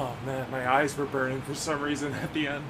Oh man, my eyes were burning for some reason at the end.